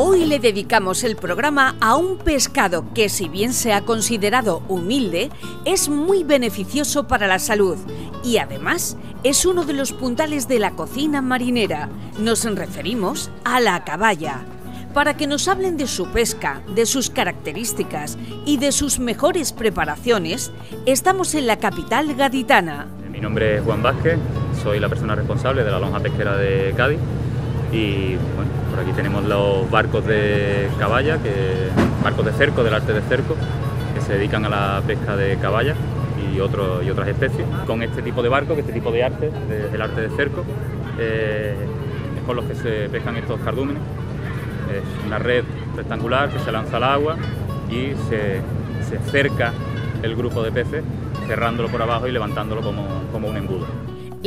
Hoy le dedicamos el programa a un pescado que si bien se ha considerado humilde, es muy beneficioso para la salud y además es uno de los puntales de la cocina marinera. Nos referimos a la caballa. Para que nos hablen de su pesca, de sus características y de sus mejores preparaciones, estamos en la capital gaditana. Mi nombre es Juan Vázquez, soy la persona responsable de la lonja pesquera de Cádiz y bueno, por aquí tenemos los barcos de caballa, que, barcos de cerco, del arte de cerco, que se dedican a la pesca de caballa y, y otras especies. Con este tipo de barcos, este tipo de arte, del arte de cerco, eh, es con los que se pescan estos cardúmenes. Es una red rectangular que se lanza al agua y se, se cerca el grupo de peces cerrándolo por abajo y levantándolo como, como un embudo.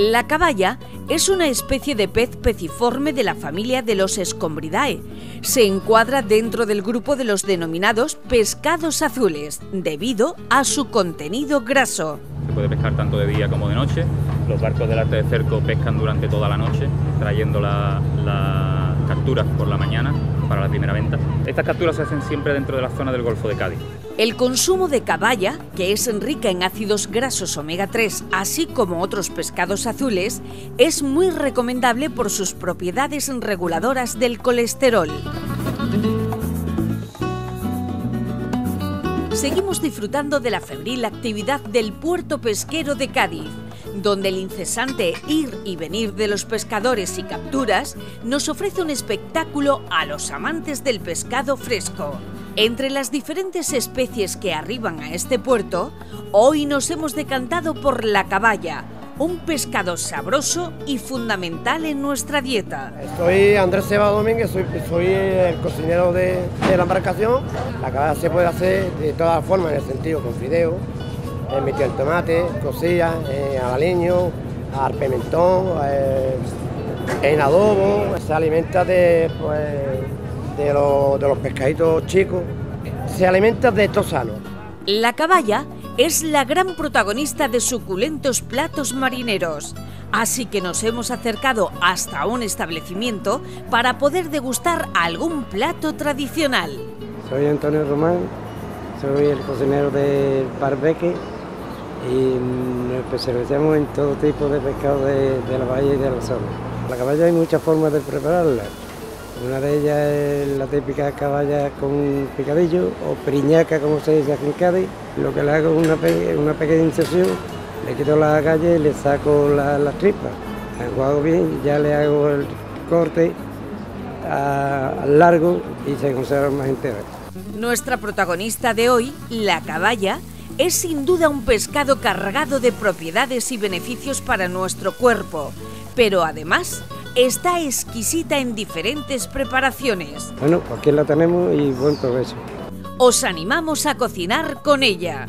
La caballa es una especie de pez peciforme de la familia de los Escombridae. Se encuadra dentro del grupo de los denominados pescados azules, debido a su contenido graso. Se puede pescar tanto de día como de noche. Los barcos del arte de cerco pescan durante toda la noche, trayendo las la capturas por la mañana para la primera venta. Estas capturas se hacen siempre dentro de la zona del Golfo de Cádiz. El consumo de caballa, que es rica en ácidos grasos omega 3, así como otros pescados azules, es muy recomendable por sus propiedades reguladoras del colesterol. Seguimos disfrutando de la febril actividad del puerto pesquero de Cádiz, donde el incesante ir y venir de los pescadores y capturas nos ofrece un espectáculo a los amantes del pescado fresco. Entre las diferentes especies que arriban a este puerto, hoy nos hemos decantado por la caballa, un pescado sabroso y fundamental en nuestra dieta. Soy Andrés Seba Domínguez, soy, el cocinero de, de, la embarcación. La caballa se puede hacer de todas formas, en el sentido con fideo, emitir el tomate, cocida, eh, al aliño, al pimentón, eh, en adobo. Se alimenta de, pues, de, lo, de los pescaditos chicos, se alimenta de estos sanos. La caballa es la gran protagonista de suculentos platos marineros, así que nos hemos acercado hasta un establecimiento para poder degustar algún plato tradicional. Soy Antonio Román, soy el cocinero del Barbeque y nos especializamos en todo tipo de pescado de, de la bahía y de la zona. La caballa hay muchas formas de prepararla. Una de ellas es la típica caballa con picadillo o priñaca, como se dice aquí en Cádiz. Lo que le hago es una, una pequeña incisión, le quito la calle y le saco las la tripas. Enjuago bien, ya le hago el corte al largo y se conserva más entera. Nuestra protagonista de hoy, la caballa, es sin duda un pescado cargado de propiedades y beneficios para nuestro cuerpo, pero además está exquisita en diferentes preparaciones. Bueno, aquí la tenemos y buen provecho. Os animamos a cocinar con ella.